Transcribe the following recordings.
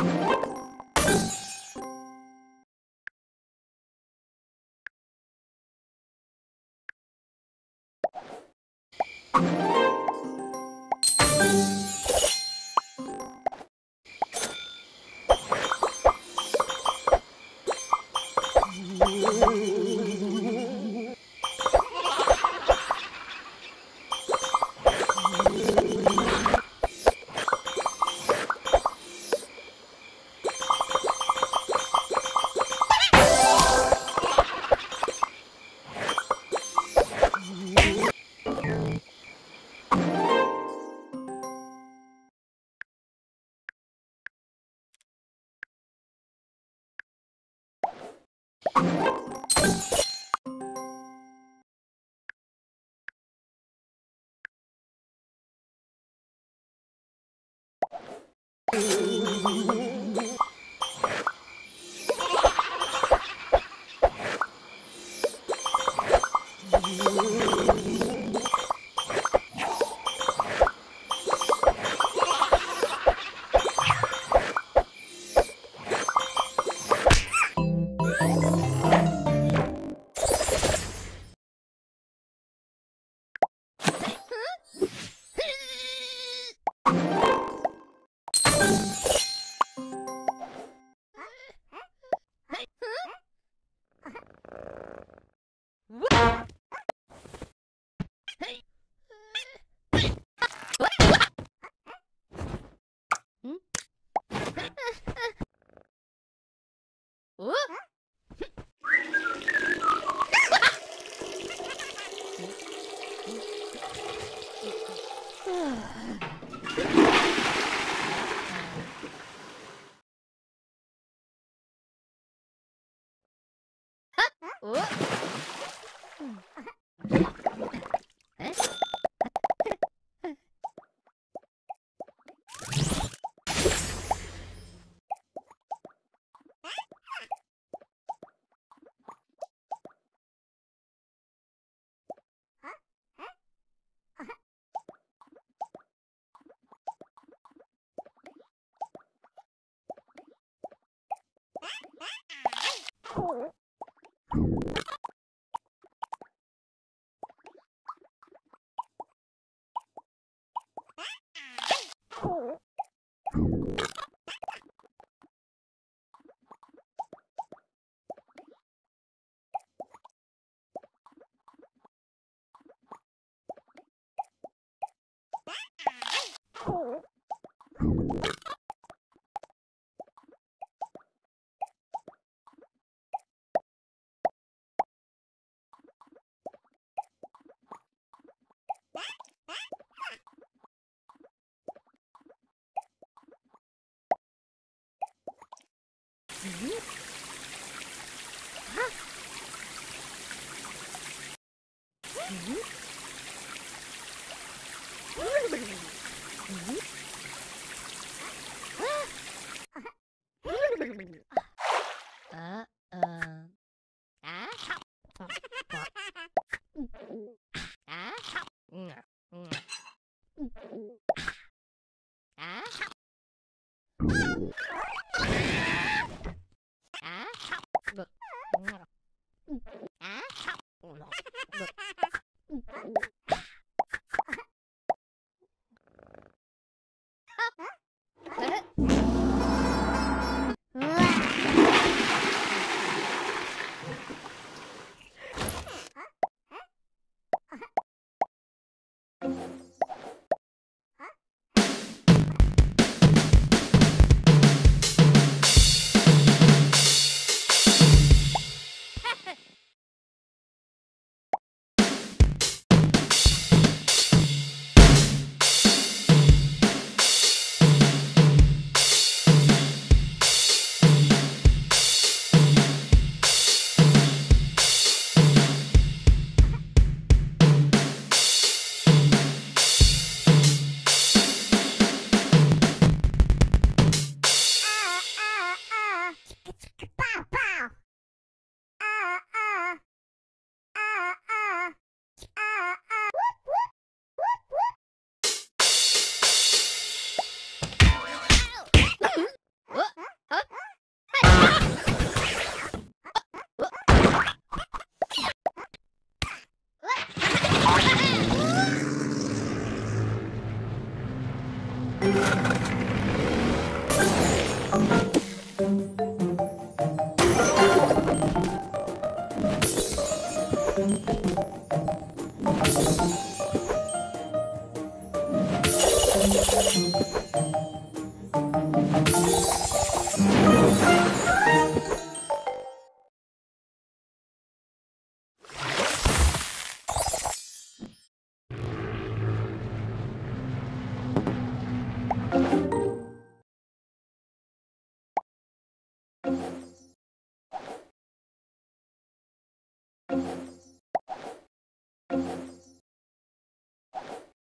you do. 嗯，啊。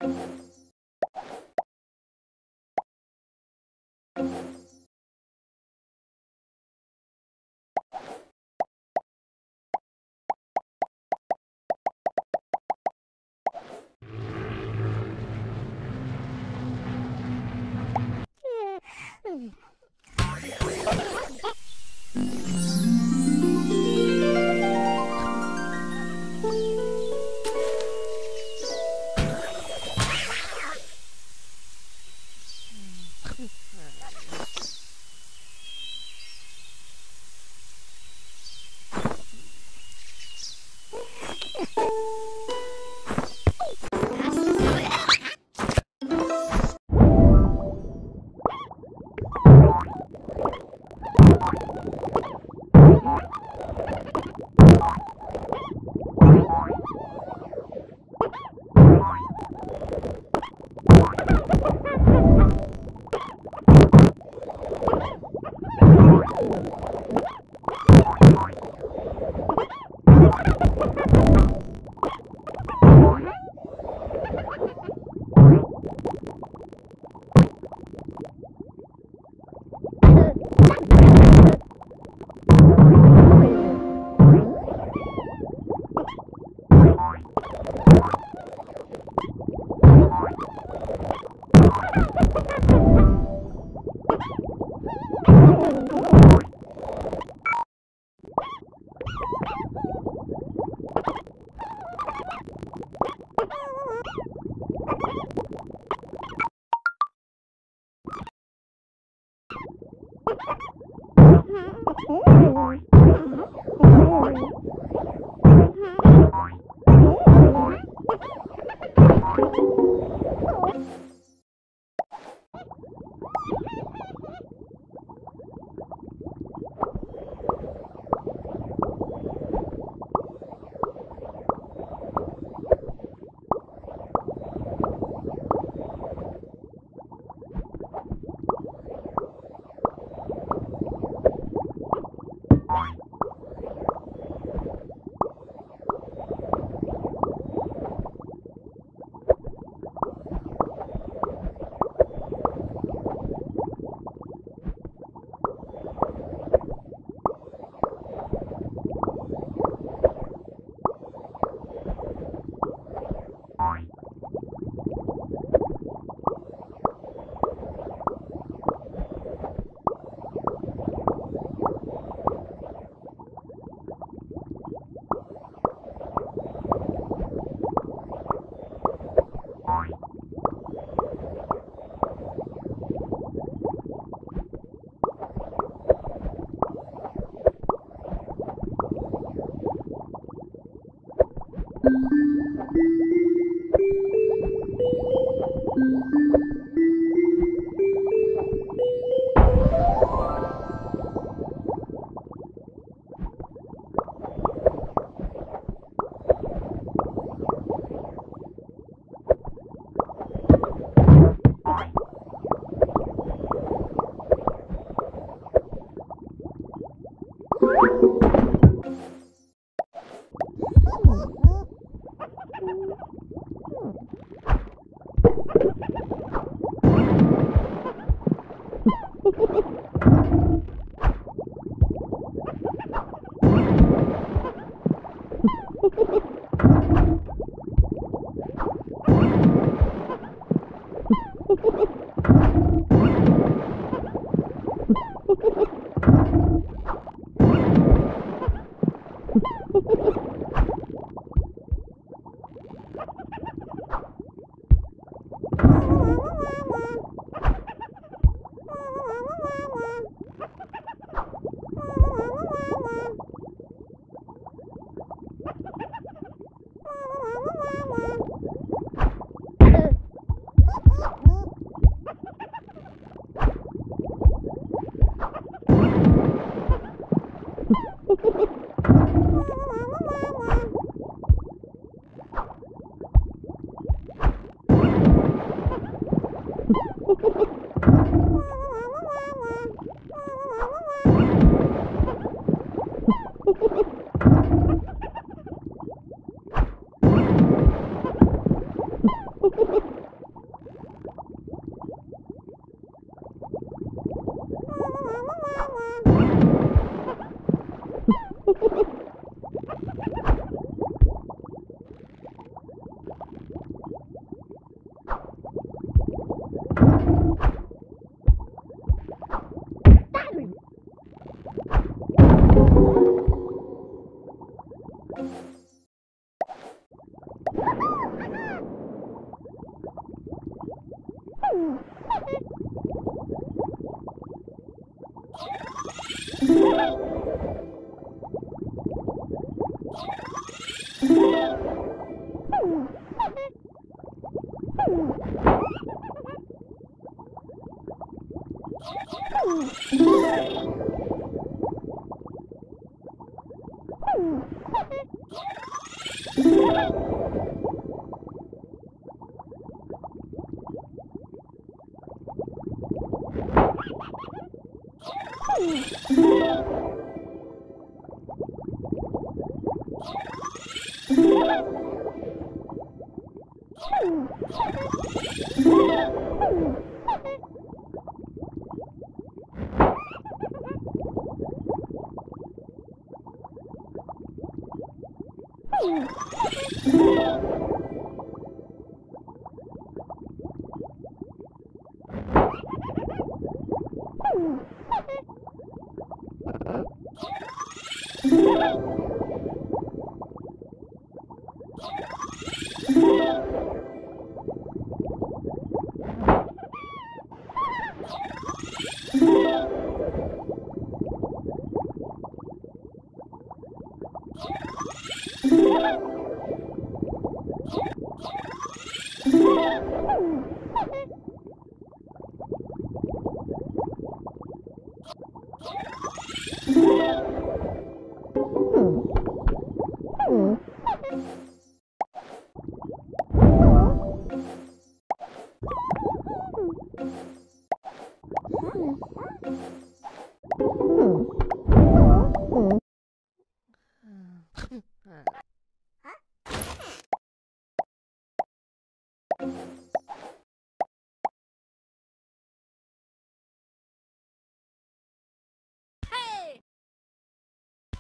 Oh, Thank you.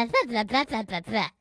ザッツ、ザッツ、ザ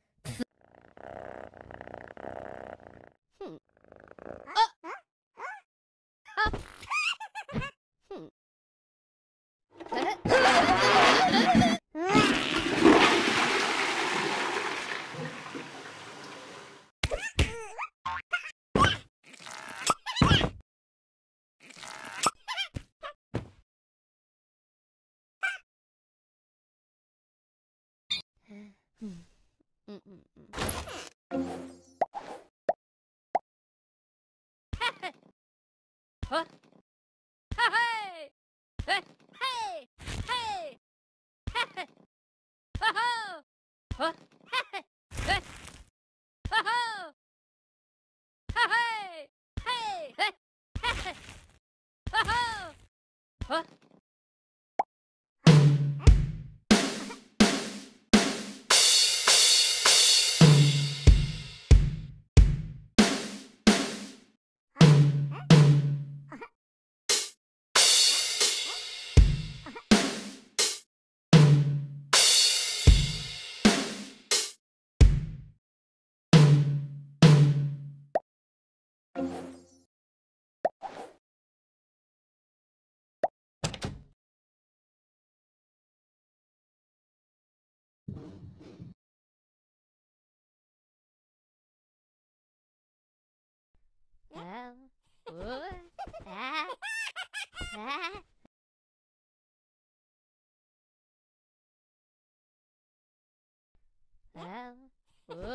Well,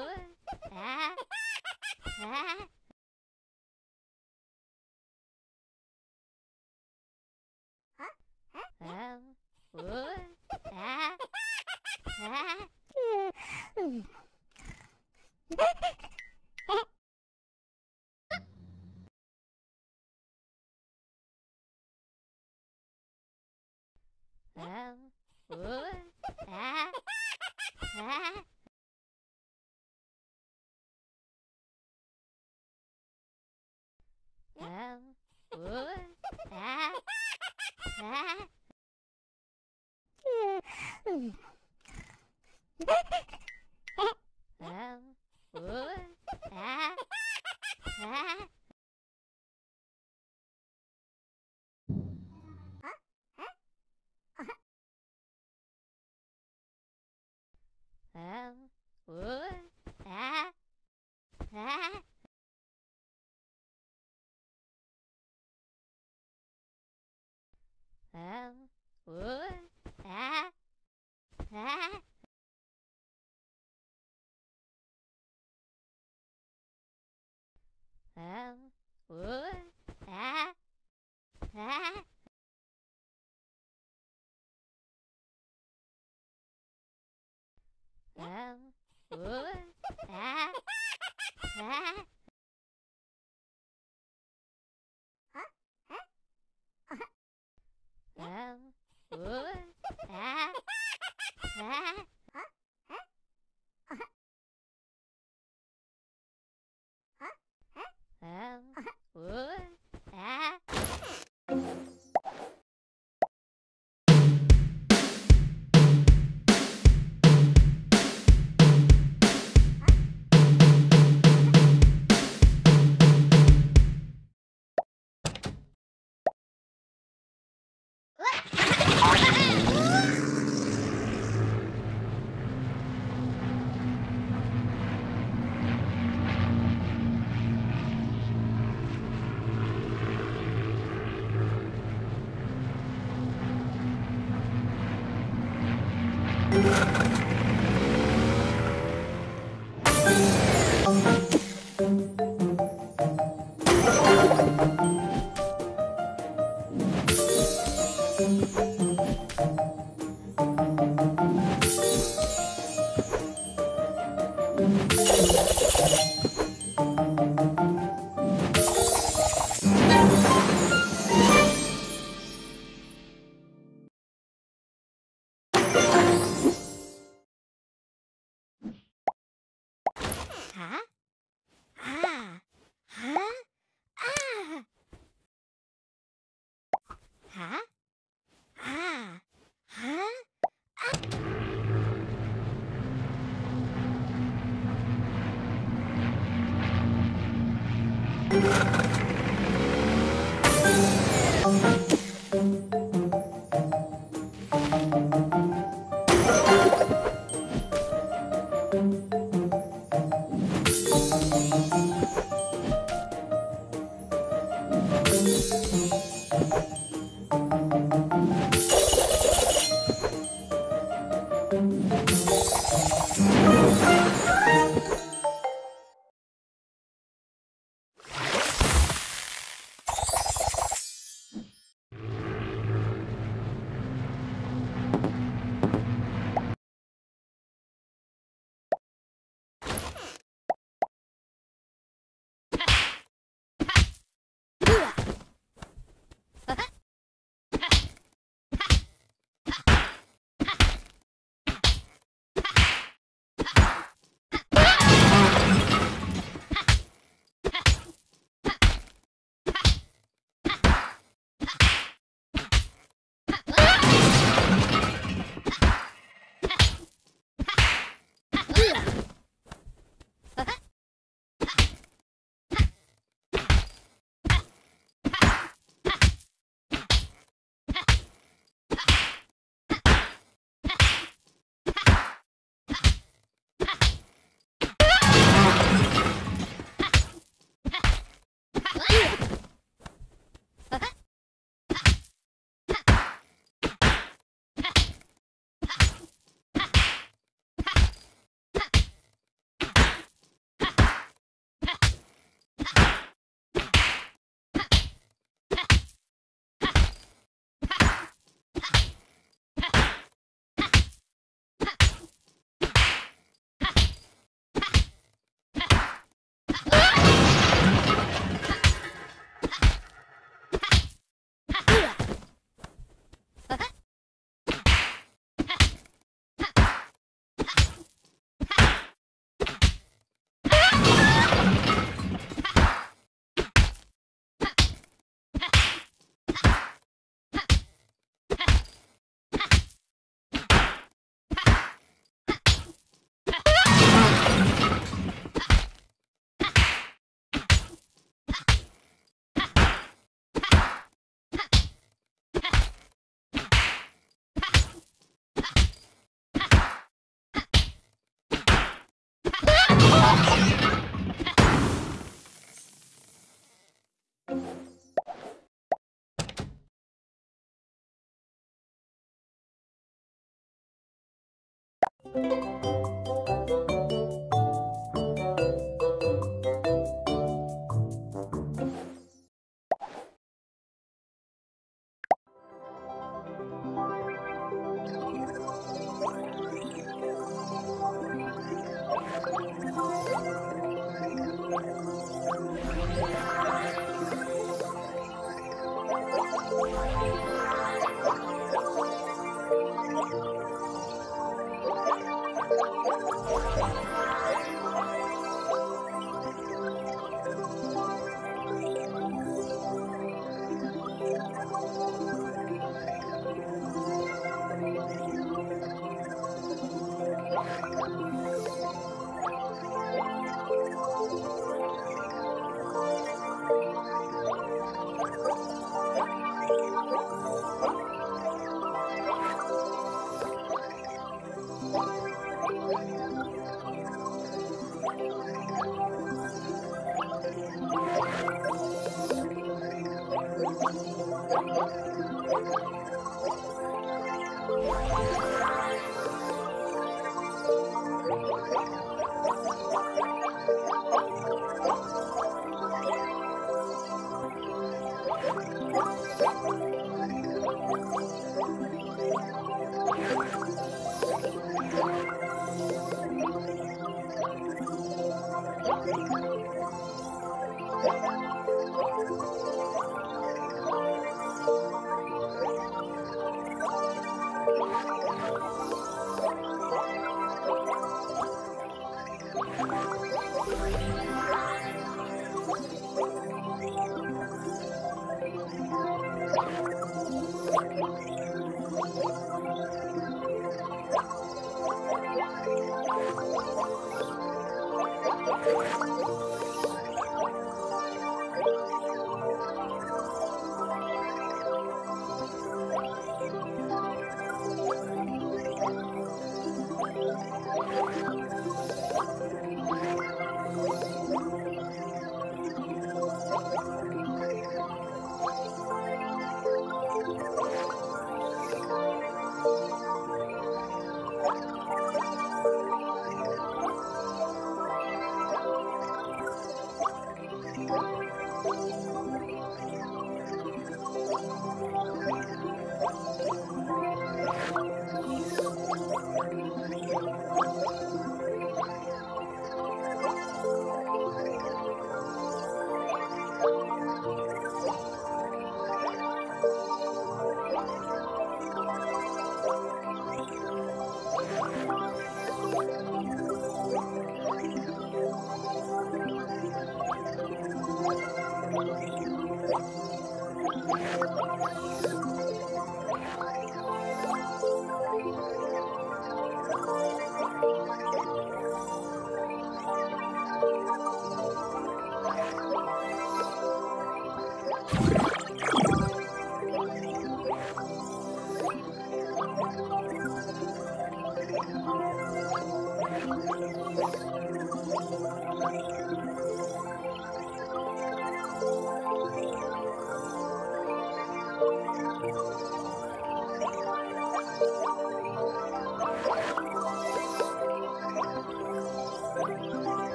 Hmm.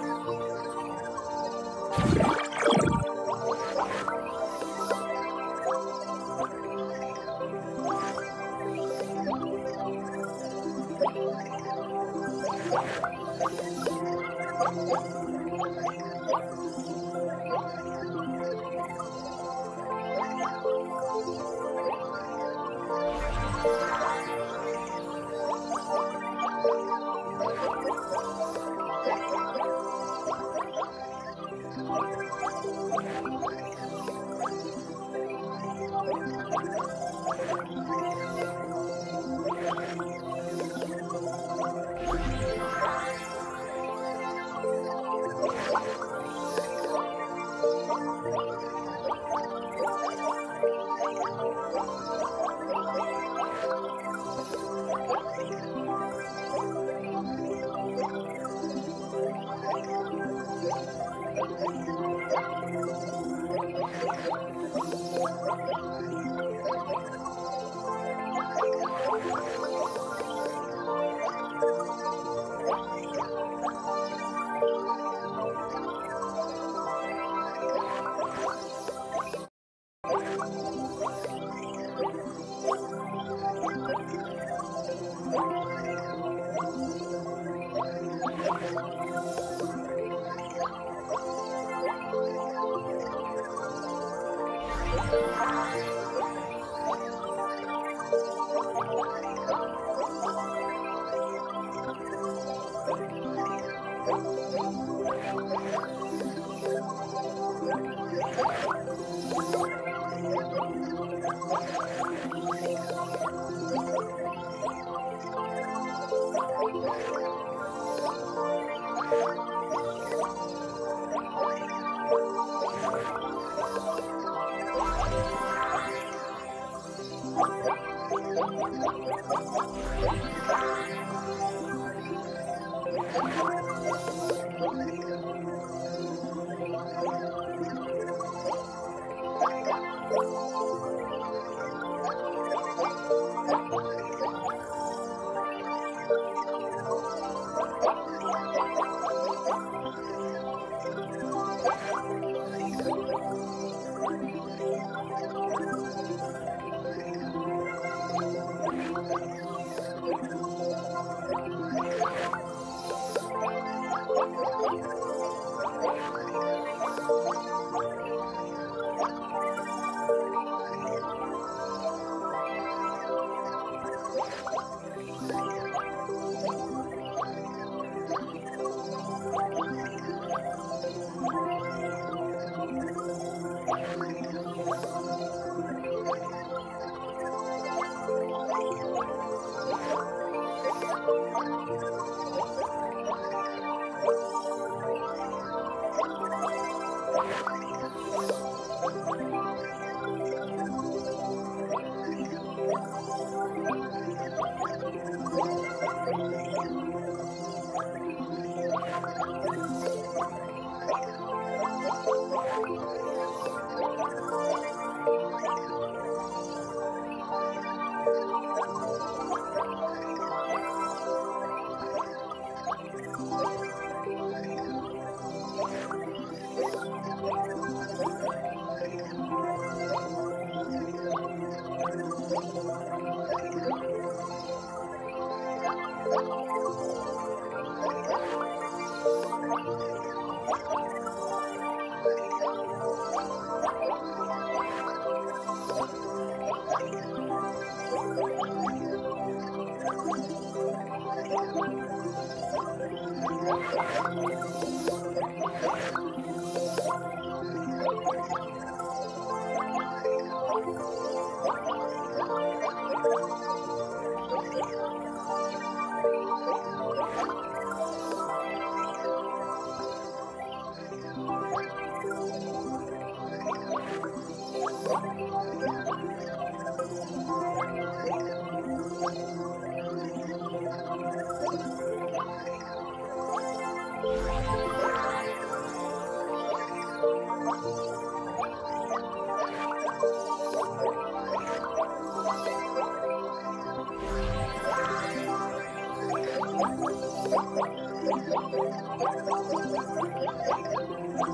Thank you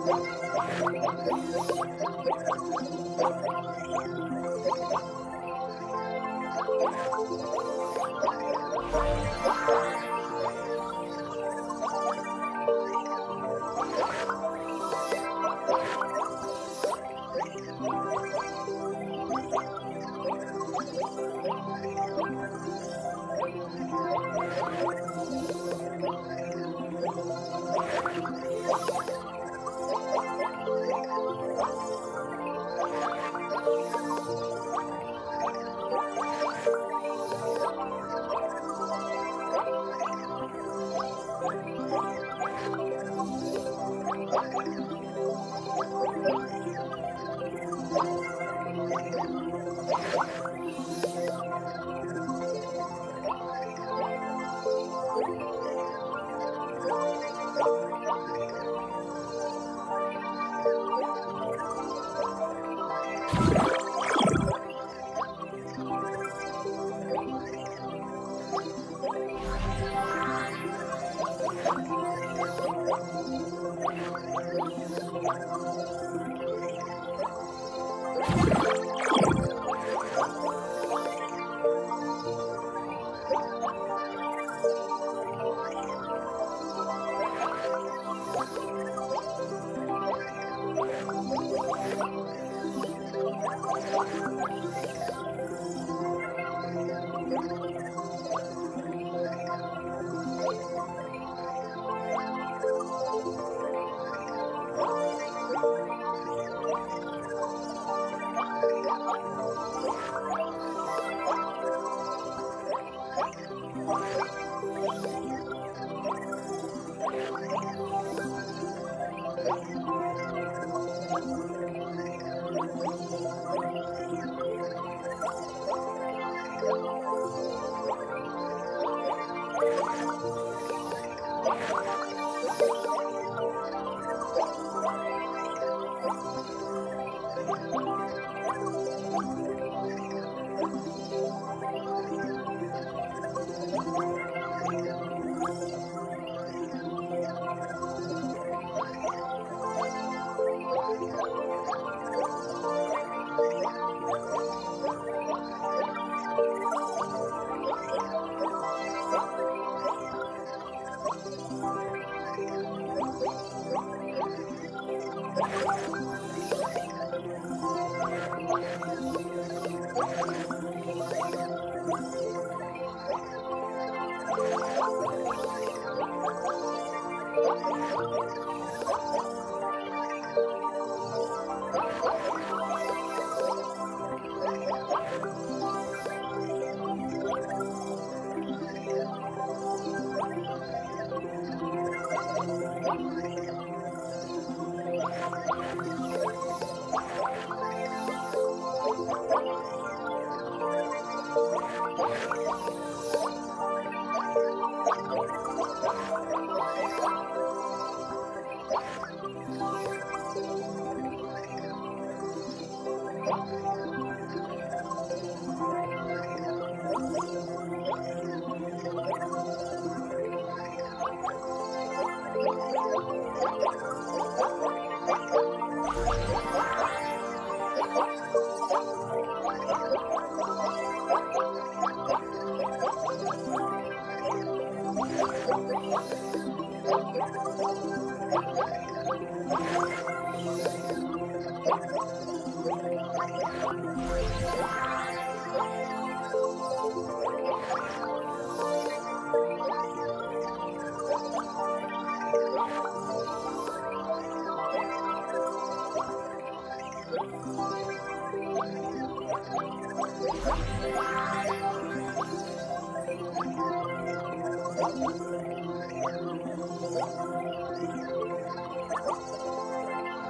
Thank you.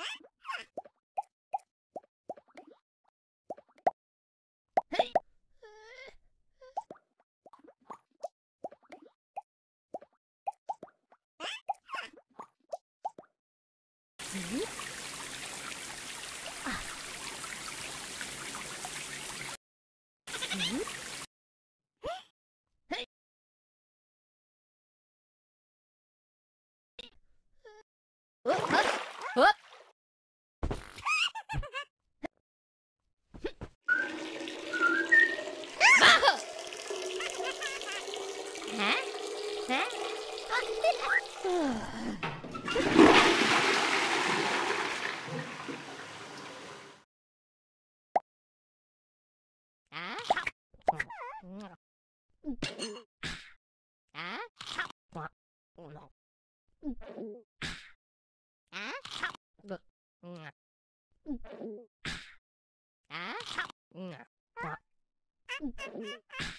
What? Ah!